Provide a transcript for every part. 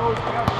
I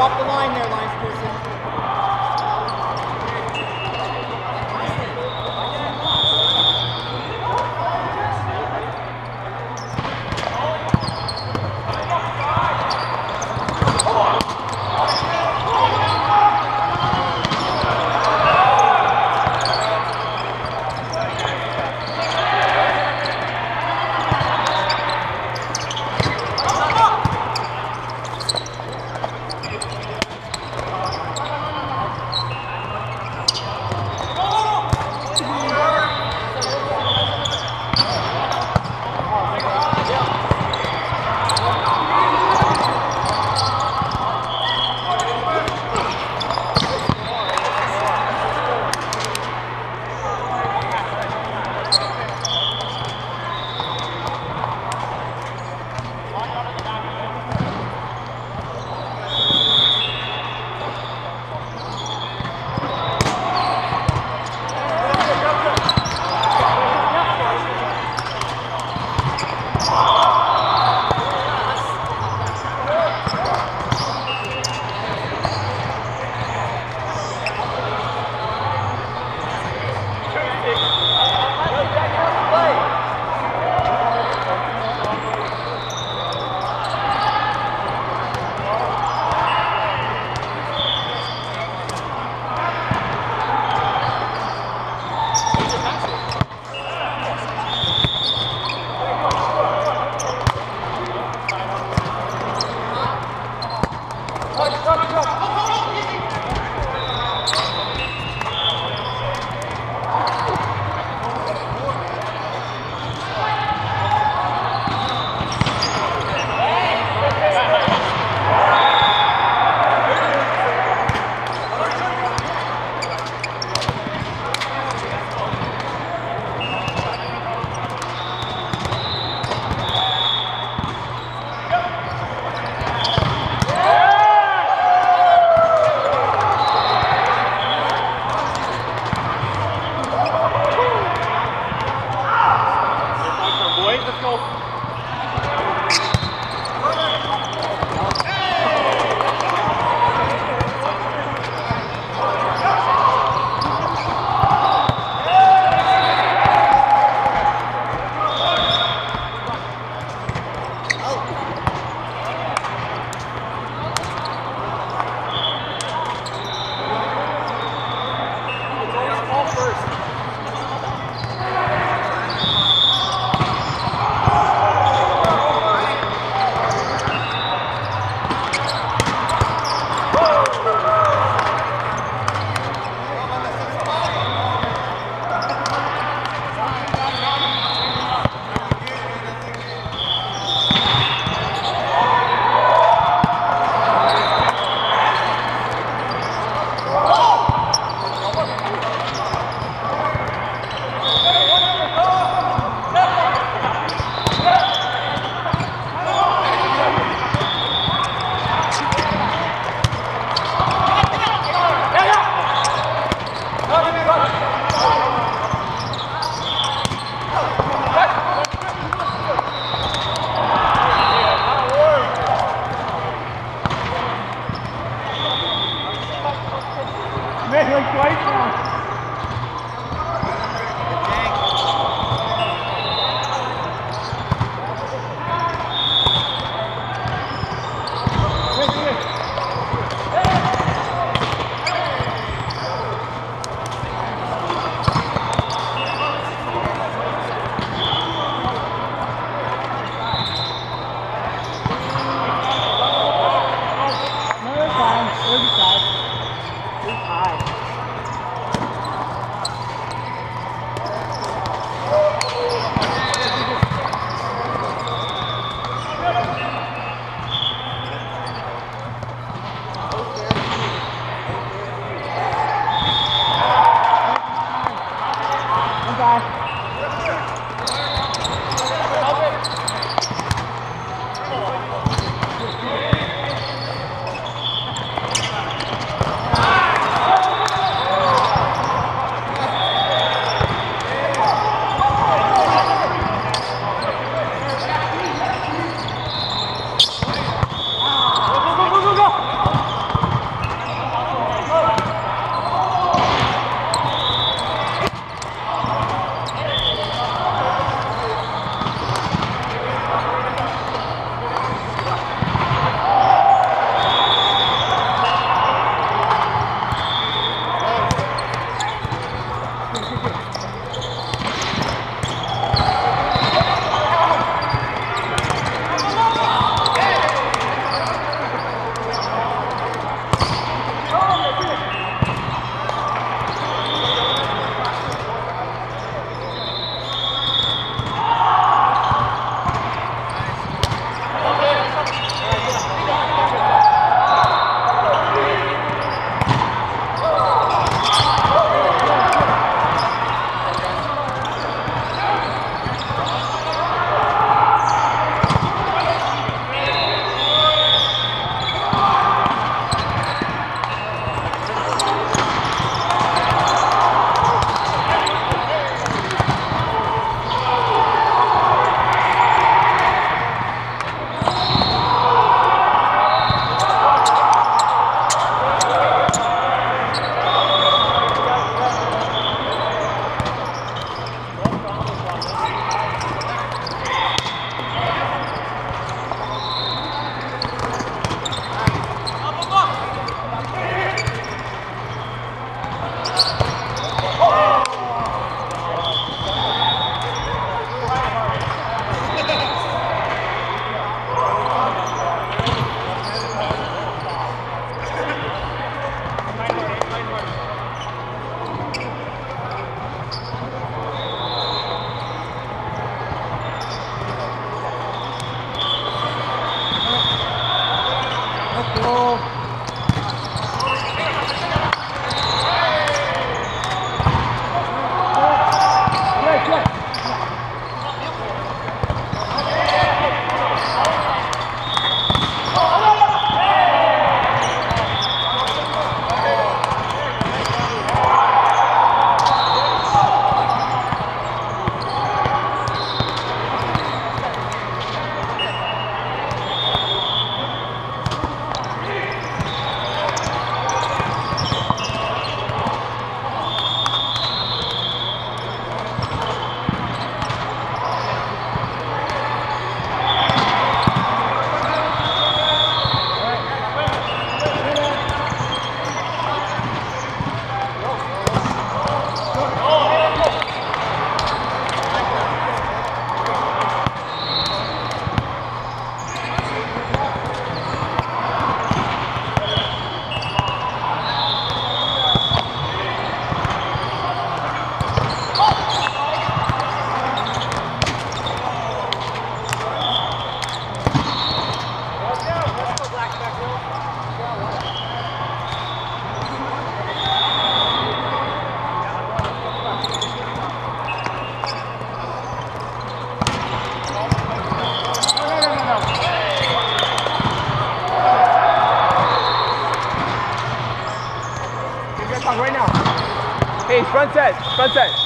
Drop the line there, right now. Hey, front set, front set.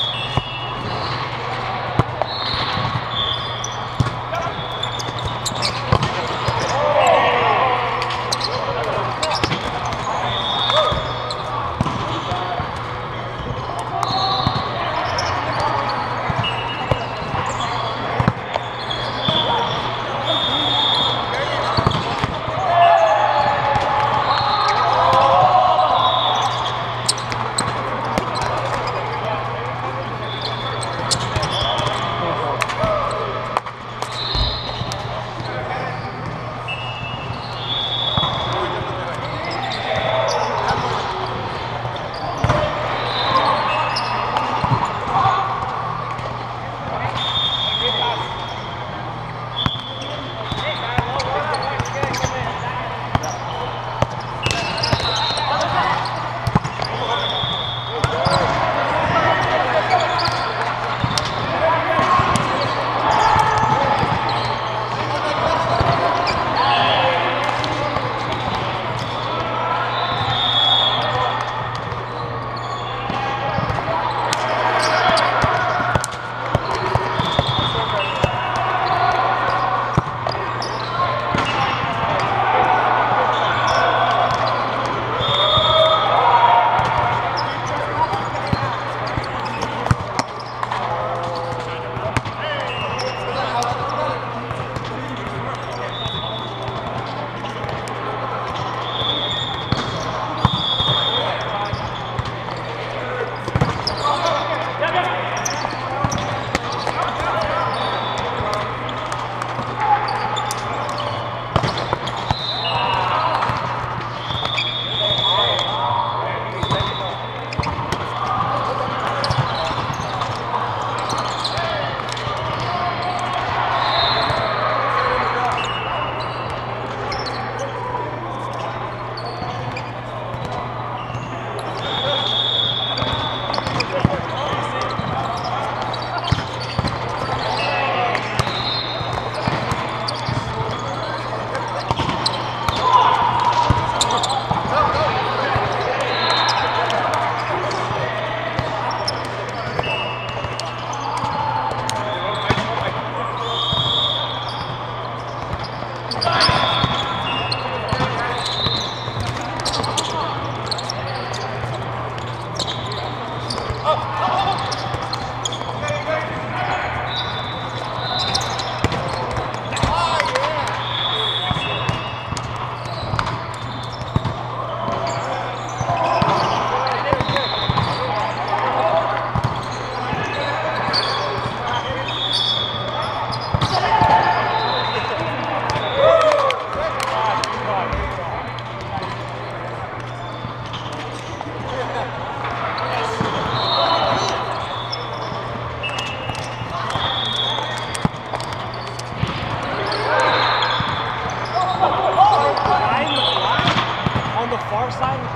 far side.